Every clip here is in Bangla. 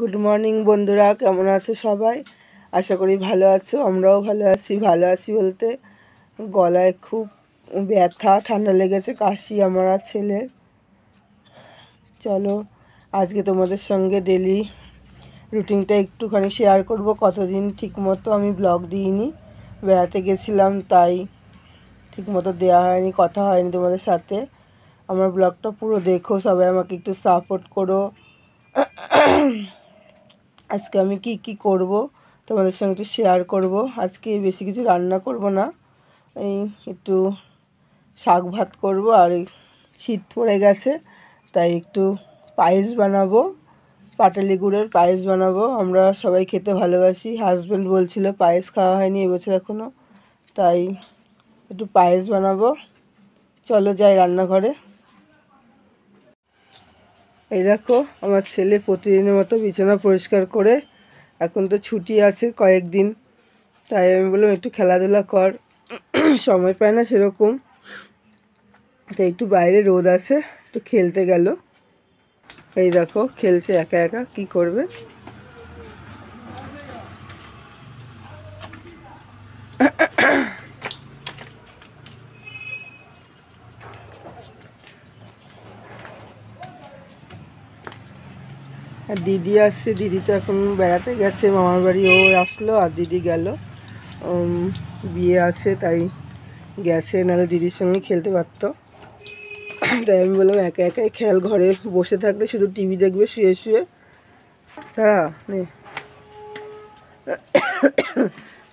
গুড মর্নিং বন্ধুরা। কেমন আছো সবাই? আশা করি ভালো আছো, আমরাও ভালো আছি। ভালো আছি বলতে গলায় খুব ব্যথা, ঠান্ডা লেগেছে, কাশি আমার আর ছেলের। চলো, আজকে তোমাদের সঙ্গে ডেলি রুটিনটা একটুখানি শেয়ার করব। কতদিন ঠিকমতো আমি ব্লগ দিইনি, বেড়াতে গেছিলাম, তাই ঠিকমতো দেওয়া হয়নি, কথা হয়নি তোমাদের সাথে। আমার ব্লগটা পুরো দেখো, সবাই আমাকে একটু সাপোর্ট করো। আজকে আমি কি কি করব? তোমাদের সঙ্গে একটু শেয়ার করব। আজকে বেশি কিছু রান্না করব না। এই একটু শাক ভাত করব আর শীত পড়ে গেছে, তাই একটু পায়েস বানাবো। পাটালি গুড়ের পায়েস বানাবো। আমরা সবাই খেতে ভালোবাসি। হাজব্যান্ড বলছিল পায়েস খাওয়া হয়নি এবছর এখনও তাই একটু পায়েস বানাবো। চলো যাই রান্নাঘরে। এই দেখো, আমার ছেলে প্রতিদিনের মতো বিছানা পরিষ্কার করে এখন তো ছুটি আছে কয়েকদিন। তাই আমি বললাম, একটু খেলাধুলা কর। সময় পায় না সেরকম। তাই একটু বাইরে রোদ আছে, একটু খেলতে গেল। এই দেখো, খেলছে একা একা, কি করবে আর দিদি আসছে, দিদি তো এখন বেড়াতে গেছে, মামার বাড়ি ও আসলো আর দিদি গেল। বিয়ে আছে, তাই গেছে, নাহলে দিদির সঙ্গে খেলতে পারতো। তাই আমি বললাম, একা একাই খেয়াল ঘরে বসে থাকলে শুধু টিভি দেখবে, শুয়ে শুয়ে। তারা নে।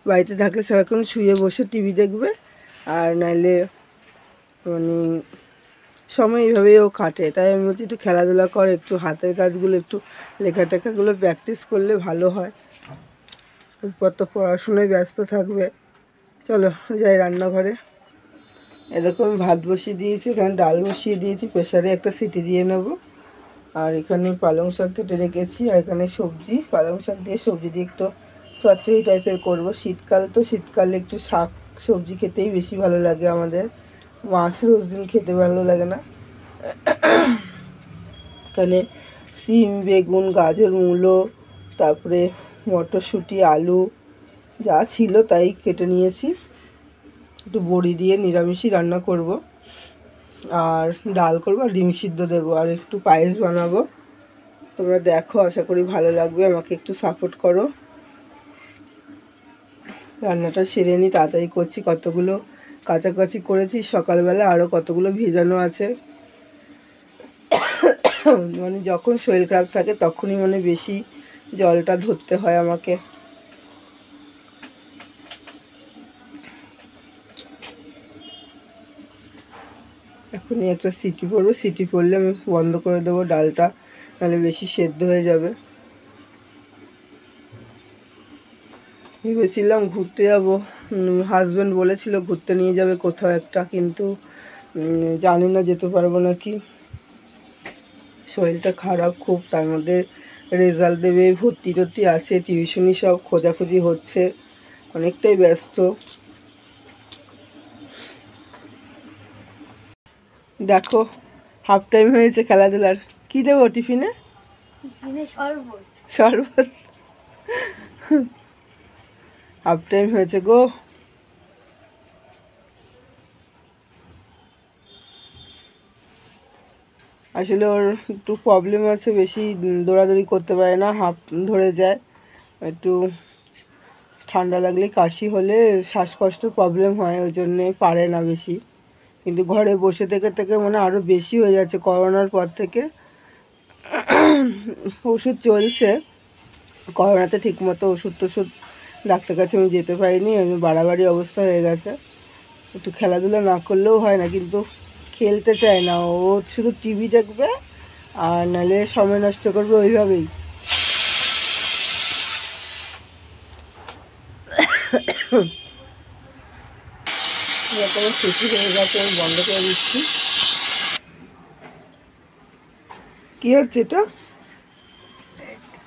বাড়িতে থাকলে সারাক্ষণ শুয়ে বসে টিভি দেখবে, আর নাইলে মানে সময় এইভাবেই ও কাটে। তাই আমি বলছি একটু খেলাধুলা কর, একটু হাতের কাজগুলো, একটু লেখা টেখাগুলো প্র্যাকটিস করলে ভালো হয়। এরপর তো পড়াশোনায় ব্যস্ত থাকবে। চলো যাই রান্নাঘরে। এরকম ভাত বসিয়ে দিয়েছি, এখানে ডাল বসিয়ে দিয়েছি প্রেশারে একটা সিটি দিয়ে নেব। আর এখানে পালং শাক কেটে রেখেছি, আর এখানে সবজি, পালং শাক দিয়ে সবজি দিয়ে একটু চচ্চড়ি টাইপের করব। শীতকাল তো, শীতকালে একটু শাক, সবজি খেতেই বেশি ভালো লাগে আমাদের। মাছ রোজ দিন খেতে ভালো লাগে না এখানে সিম বেগুন গাজর মূলো তারপরে মটরশুঁটি আলু যা ছিল তাই কেটে নিয়েছি একটু বড়ি দিয়ে নিরামিষই রান্না করব আর ডাল করব আর ডিম সিদ্ধ দেবো আর একটু পায়েস বানাবো তোমরা দেখো, আশা করি ভালো লাগবে, আমাকে একটু সাপোর্ট করো। রান্নাটা সেরে নিই তাড়াতাড়ি করছি কতগুলো কাছাকাছি করেছি, সকালবেলা আরও কতগুলো ভেজানো আছে। মানে যখন শরীর খারাপ থাকে তখনই মানে বেশি জলটা ধরতে হয় আমাকে। এখনই একটা সিটি পড়ব সিটি পড়লে আমি বন্ধ করে দেবো ডালটা, নাহলে বেশি সেদ্ধ হয়ে যাবে। ভেবেছিলাম ঘুরতে যাব। হাজব্যান্ড বলেছিল ঘুরতে নিয়ে যাবে কোথাও একটা কিন্তু জানি না যেতে পারব নাকি। শরীরটা খারাপ খুব তার মধ্যে রেজাল্ট দেবে ভর্তি টর্তি আছে টিউশনি সব খোঁজাখুঁজি হচ্ছে অনেকটাই ব্যস্ত। দেখো হাফ টাইম হয়েছে খেলাধুলার। কি দেবো টিফিনে? শরবত। হাফ টাইম হয়েছে গো। আসলে ওর একটু প্রবলেম আছে, বেশি দৌড়াদৌড়ি করতে পারে না হাফ ধরে যায়। একটু ঠান্ডা লাগলে কাশি হলে শ্বাসকষ্ট প্রবলেম হয়, ওই জন্যে পারে না বেশি। কিন্তু ঘরে বসে থেকে থেকে মনে আরও বেশি হয়ে যাচ্ছে করোনার পর থেকে। ওষুধ চলছে। করোনাতে ঠিকমতো ওষুধ টষুধ ডাক্তার কাছে আমি যেতে পারিনি, আমি বাড়াবাড়ি অবস্থা হয়ে গেছে। একটু খেলাধুলা না করলেও হয় না, কিন্তু খেলতে চায় না। ও শুধু টিভি দেখবে, আর নাহলে সময় নষ্ট করবে ওইভাবেই। হয়ে গেছে, আমি বন্ধ করে দিচ্ছি। কি হচ্ছে এটা?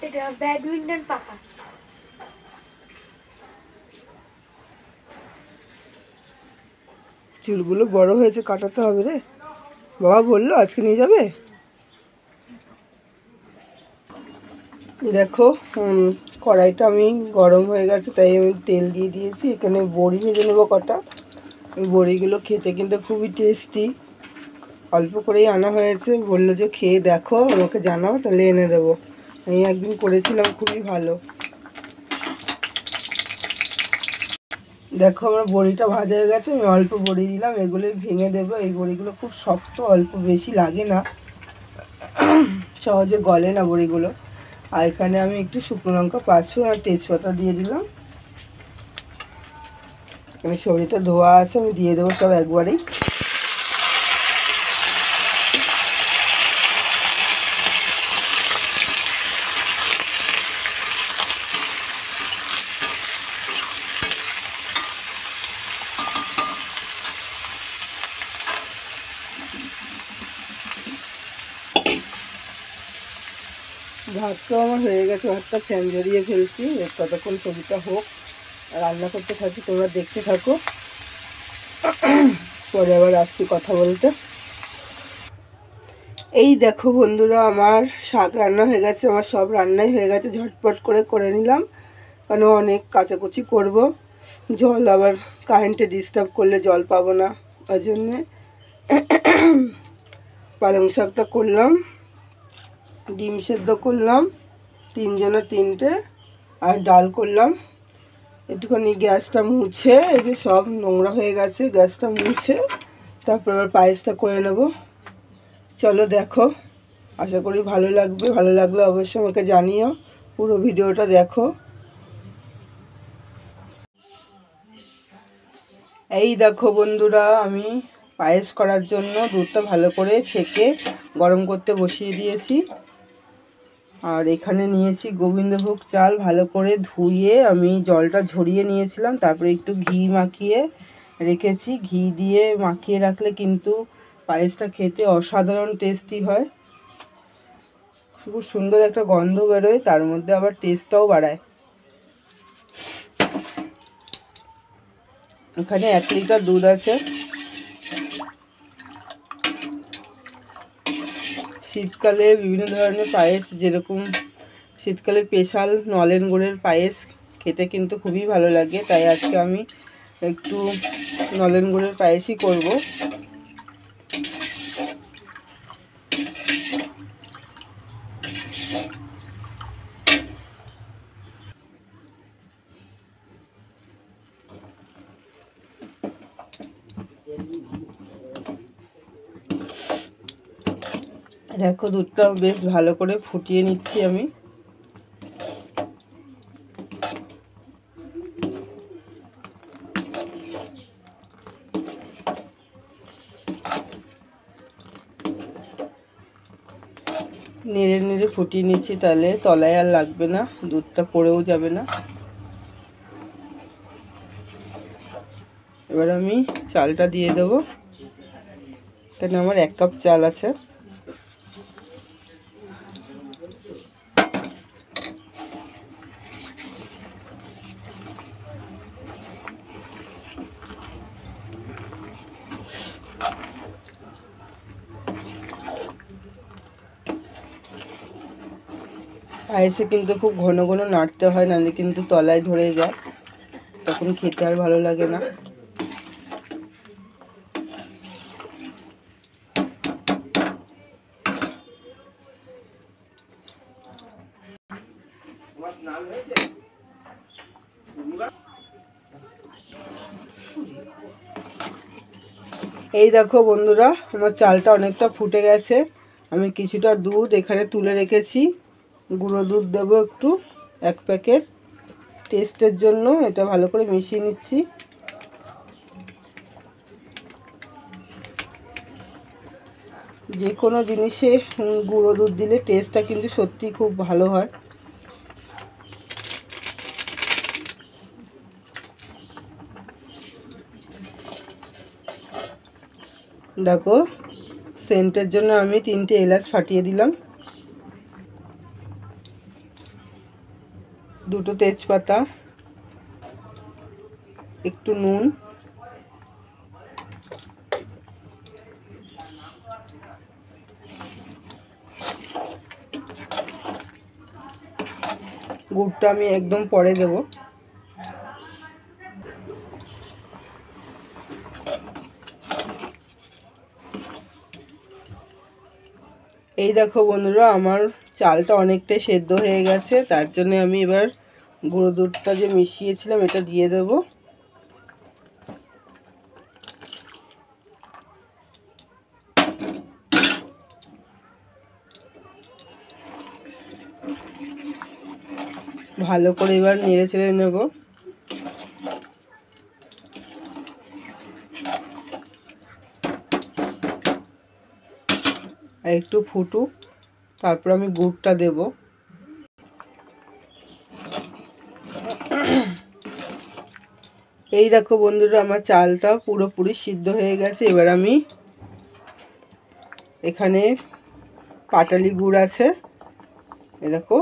এটা ব্যাডমিন্টন পাখা। চুলগুলো বড় হয়েছে, কাটাতে হবে রে। বাবা বলল, আজকে নিয়ে যাবে? দেখো কড়াইটা আমি গরম হয়ে গেছে, তাই আমি তেল দিয়ে দিয়েছি। এখানে বড়ি ভেজে নেব কটা। বড়িগুলো খেতে কিন্তু খুবই টেস্টি। অল্প করেই আনা হয়েছে। বলল যে, খেয়ে দেখো, আমাকে জানাও, তাহলে এনে দেবো। আমি একদিন করেছিলাম, খুবই ভালো। দেখো আমার বড়িটা ভাজা হয়ে গেছে, আমি অল্প বড়ি দিলাম, এগুলোই ভেঙে দেবো। এই বড়িগুলো খুব শক্ত, অল্প বেশি লাগে না। সহজে গলে না বড়িগুলো। আর এখানে আমি একটু শুকনো লঙ্কা, পাঁচফোড়ন আর তেজপাতা দিয়ে দিলাম। এখানে সবজিটা ধোয়া আছে, আমি দিয়ে দেবো সব একবারেই। ভাতটাও আমার হয়ে গেছে, ভাতটা ফ্যান জড়িয়ে ফেলছি। ততক্ষণ ছবিটা হোক, রান্না করতে থাকি, তোমরা দেখতে থাকো। পরে আবার আসছি কথা বলতে। এই দেখো বন্ধুরা, আমার শাক রান্না হয়ে গেছে, আমার সব রান্নাই হয়ে গেছে। ঝটপট করে করে নিলাম কারণ অনেক কাচাকুচি করব। জল আবার কারেন্টে ডিস্টার্ব করলে জল পাবো না, ওই জন্যে পালং শাকটা করলাম। ডিম সেদ্ধ করলাম তিনজনের তিনটে, আর ডাল করলাম। একটুখানি গ্যাসটা মুছে, এই যে সব নোংরা হয়ে গেছে, গ্যাসটা মুছে, তারপর আবার পায়েসটা করে নেব। চলো দেখো, আশা করি ভালো লাগবে। ভালো লাগলে অবশ্যই আমাকে জানিও, পুরো ভিডিওটা দেখো। এই দেখো বন্ধুরা, আমি পায়েস করার জন্য দুধটা ভালো করে ছেঁকে গরম করতে বসিয়ে দিয়েছি। আর এখানে নিয়েছি গোবিন্দভোগ চাল ভালো করে ধুয়ে আমি জলটা ঝরিয়ে নিয়েছিলাম, তারপরে একটু ঘি মাখিয়ে রেখেছি। ঘি দিয়ে মাখিয়ে রাখলে কিন্তু পায়েসটা খেতে অসাধারণ টেস্টি হয়। খুব সুন্দর একটা গন্ধ বেরোয়, তার মধ্যে আবার টেস্টটাও বাড়ায়। এখানে এক লিটার দুধ আছে। শীতকালে বিভিন্ন ধরনের পায়েস, যেরকম শীতকালে স্পেশাল নলেন গুড়ের পায়েস, খেতে কিন্তু খুবই ভালো লাগে। তাই আজকে আমি একটু নলেন গুড়ের পায়েসই করব। দেখো দুধটা বেশ ভালো করে ফুটিয়ে নিচ্ছি আমি। নেড়ে নেড়ে ফুটিয়ে নিচ্ছি, তাহলে তলায় আর লাগবে না, দুধটা পড়েও যাবে না। এবার আমি চালটা দিয়ে দেবো। এখানে আমার এক কাপ চাল আছে। পায়েসে কিন্তু খুব ঘন ঘন নাড়তে হয়, নাহলে কিন্তু তলায় ধরে যায়। তখন খেতে আর ভালো লাগে না। এই দেখো বন্ধুরা, আমার চালটা অনেকটা ফুটে গেছে। আমি কিছুটা দুধ এখানে তুলে রেখেছি। গুঁড়ো দুধ দেবো একটু, এক প্যাকেট। টেস্টের জন্য এটা ভালো করে মিশিয়ে নিচ্ছি। যে কোনো জিনিসে গুঁড়ো দুধ দিলে টেস্টটা কিন্তু সত্যি খুব ভালো হয়। দেখো সেন্টের জন্য আমি তিনটে এলাচ ফাটিয়ে দিলাম। দুটো তেজপাতা একটু নুন গুড়টা আমি একদম পরে দেব। এই দেখো বন্ধুরা আমার চালটা অনেকটাই সেদ্ধ হয়ে গেছে, তার জন্য আমি এবার গুঁড়ো দুধটা যে মিশিয়েছিলাম এটা দিয়ে দেব। ভালো করে এবার নেড়ে চেড়ে নেব। একটু ফুটুক। তারপর আমি গুড়টা দেব। এই দেখো বন্ধুরা, আমার চালটা পুরোপুরি সিদ্ধ হয়ে গেছে। এবার আমি এখানে পাটালি গুড় আছে। এ দেখো,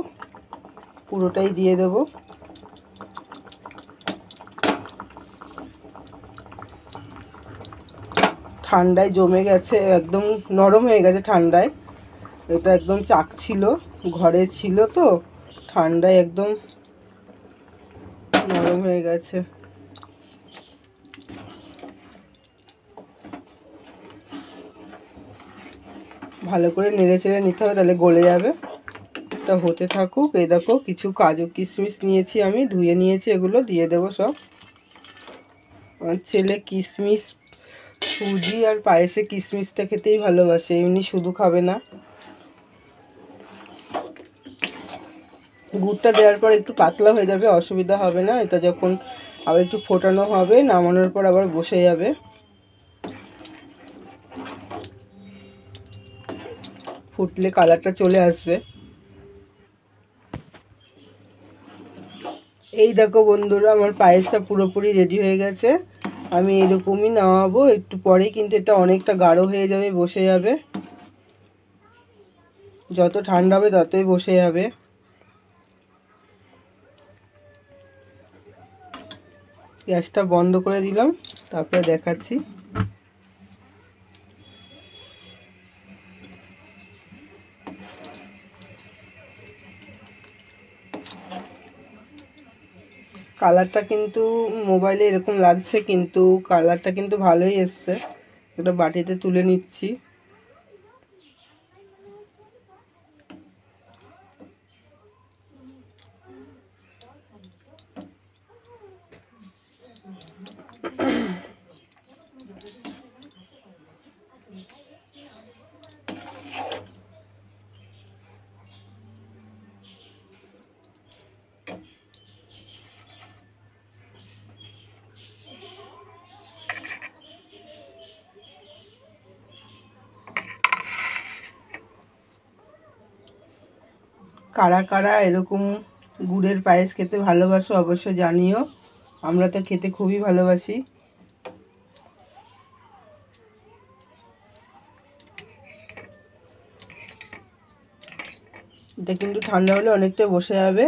পুরোটাই দিয়ে দেব। ঠান্ডায় জমে গেছে, একদম নরম হয়ে গেছে ঠান্ডায়। এটা একদম চাক ছিল, ঘরে ছিল তো, ঠান্ডায় একদম নরম হয়ে গেছে। ভালো করে নেড়ে চেড়ে নিতে হবে, তাহলে গলে যাবে। এটা হতে থাকুক, এই দেখো, কিছু কাজু কিশমিশ নিয়েছি আমি, ধুয়ে নিয়েছি এগুলো, দিয়ে দেবো সব। আমার ছেলে কিশমিশ, সুজি আর পায়েসে কিশমিশটা খেতেই ভালোবাসে, এমনি শুধু খাবে না। গুড়টা দেওয়ার পর একটু পাতলা হয়ে যাবে, অসুবিধা হবে না। এটা যখন আবার একটু ফোটানো হবে, নামানোর পর আবার বসে যাবে। ফুটলে কালারটা চলে আসবে। এই দেখো বন্ধুরা, আমার পায়েসটা পুরোপুরি রেডি হয়ে গেছে। আমি এরকমই নামাবো, একটু পরেই কিন্তু এটা অনেকটা গাঢ় হয়ে যাবে, বসে যাবে। যত ঠান্ডা হবে ততই বসে যাবে। গ্যাসটা বন্ধ করে দিলাম, তারপরে দেখাচ্ছি। কালারটা কিন্তু মোবাইলে এরকম লাগছে, কিন্তু কালারটা কিন্তু ভালোই এসছে। একটা বাটিতে তুলে নিচ্ছি। কারা কারা এরকম গুড়ের পায়েস খেতে ভালোবাসো অবশ্যই জানিও। আমরা তো খেতে খুবই ভালোবাসি। এটা কিন্তু ঠান্ডা হলে অনেকটা বসে যাবে।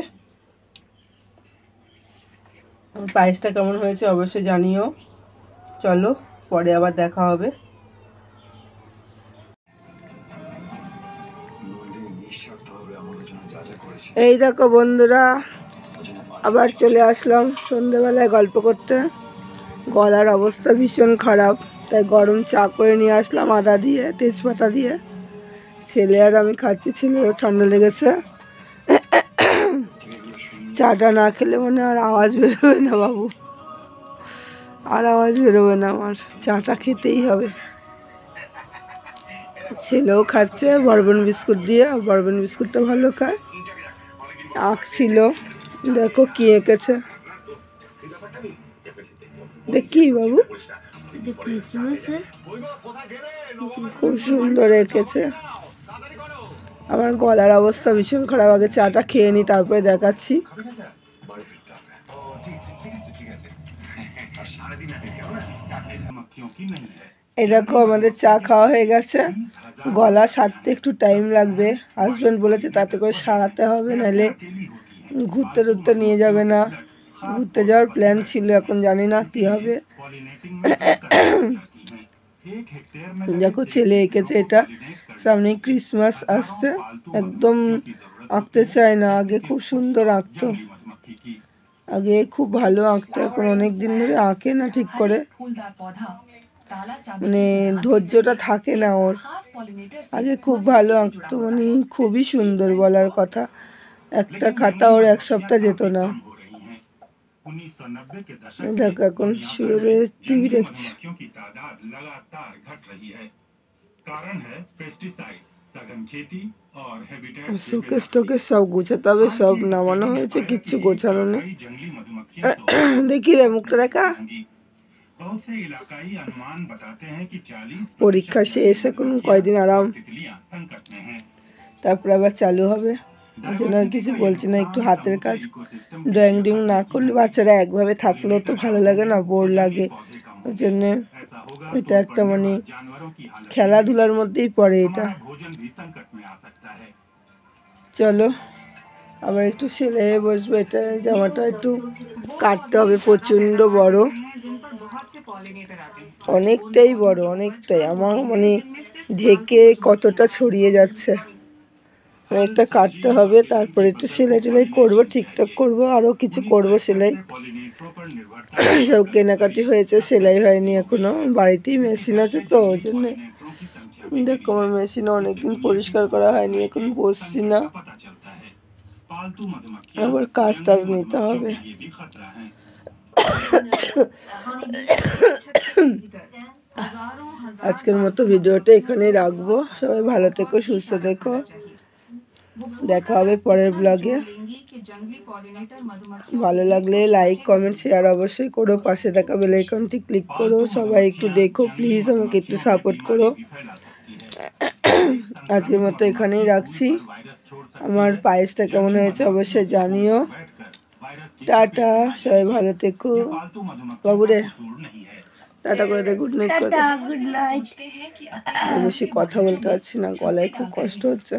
পায়েসটা কেমন হয়েছে অবশ্যই জানিও। চলো, পরে আবার দেখা হবে। এই দেখো বন্ধুরা, আবার চলে আসলাম সন্ধেবেলায় গল্প করতে। গলার অবস্থা ভীষণ খারাপ, তাই গরম চা করে নিয়ে আসলাম আদা দিয়ে, তেজপাতা দিয়ে। ছেলে আর আমি খাচ্ছি, ছেলেরও ঠান্ডা লেগেছে। চাটা না খেলে মনে আর আওয়াজ বেরোবে না বাবু। আর আওয়াজ বেরোবে না আমার, চাটা খেতেই হবে। ছেলেও খাচ্ছে বরবন বিস্কুট দিয়ে বরবন বিস্কুটটা ভালো খায়। আঁক ছিল। দেখো কি এঁকেছে। এটা কি বাবু? খুব সুন্দর এঁকেছে। আমার গলার অবস্থা ভীষণ খারাপ। আগে চাটা খেয়ে নি তারপরে দেখাচ্ছি। এই দেখো আমাদের চা খাওয়া হয়ে গেছে। গলা সারতে একটু টাইম লাগবে। হাজব্যান্ড বলেছে তাতে করে সারাতে হবে, নাহলে ঘুরতে টুরতে নিয়ে যাবে না। ঘুরতে যাওয়ার প্ল্যান ছিল, এখন জানি না কি হবে। দেখো ছেলে এঁকেছে এটা। সামনে ক্রিসমাস আসছে। একদম আঁকতে চায় না, আগে খুব সুন্দর আঁকতো। আগে খুব ভালো আঁকতো, এখন অনেক দিন ধরে আঁকে না ঠিক করে। মানে ধৈর্যটা থাকে না ওর। আগে খুব ভালো আঁকতো মানে খুবই সুন্দর বলার কথা। একটা খাতা ওর এক সপ্তাহ যেত না। দেখ, এখন শুয়ে রয়ে টিভি দেখছে। শোকেস টোকেস সব গোছাতে হবে সব নামানো হয়েছে, কিচ্ছু গোছানো নেই। দেখি রে, মুখটা দেখা। बहुत से इलाकाई अनुमान बताते हैं कि 40 পরীক্ষা শেষ এখন কয়দিন আরাম तितलियां संकट में हैं তারপর আবার চালু হবে ওই জন্য আর কিছু বলছি না একটু হাতের কাজ ড্রয়িং ডিং না করলে বাচ্চারা একভাবে থাকলেও তো ভালো লাগে না বোর লাগে ওই জন্য ऐसा होगा এটা একটা মানে जानवरों की हालत খেলাধুলার মধ্যেই পড়ে এটা भोजन भी संकट में आ सकता है চলো আবার একটু সেলাইয়ে বসবো এটা জামাটা একটু কাটতে হবে প্রচণ্ড বড় অনেকটাই বড়, অনেকটাই। আমার মানে ঢেকে কতটা ছড়িয়ে যাচ্ছে। অনেকটা কাটতে হবে, তারপরে একটু সেলাই টেলাই করব, ঠিকঠাক করব আরও কিছু করব সেলাই। সব কেনাকাটি হয়েছে, সেলাই হয়নি এখনও বাড়িতেই মেশিন আছে তো, ওই জন্যে। দেখো, আমার মেশিন অনেকদিন পরিষ্কার করা হয়নি, এখন বসছি না। আবার কাজ টাজ নিতে হবে। আজকের মতো ভিডিওটা এখানেই রাখব। সবাই ভালো থেকো, সুস্থ থেকো। দেখা হবে পরের ব্লগে ভালো লাগলে লাইক কমেন্ট শেয়ার অবশ্যই করো। পাশে থাকা বেলাইকনটি ক্লিক করো। সবাই একটু দেখো প্লিজ আমাকে একটু সাপোর্ট করো। আজকের মতো এখানেই রাখছি। আমার পায়েসটা কেমন হয়েছে অবশ্যই জানিও। টাটা সবাই ভালো থেকো। বাবুরে টাটা করে দে গুড নাইট করে গুড নাইট বেশি কথা বলতে পারছি না গলায় খুব কষ্ট হচ্ছে।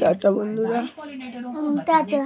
টাটা বন্ধুরা। টাটা।